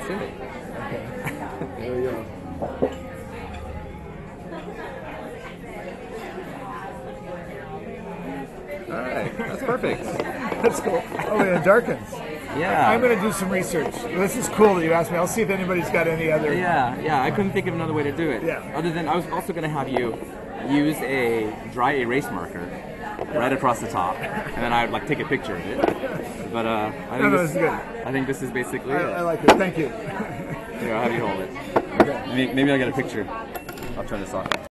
that's it. Okay. there we go. All right, that's perfect. That's cool. Oh, and it darkens. Yeah. I'm going to do some research. This is cool that you asked me. I'll see if anybody's got any other. Yeah, yeah. I couldn't think of another way to do it. Yeah. Other than I was also gonna have you use a dry erase marker right across the top, and then I would like take a picture of it. But uh, I think No, no, this, this is good. I think this is basically I, it. I like it. Thank you. Here, I'll have you hold it. Okay. Maybe, maybe I'll get a picture. I'll turn this off.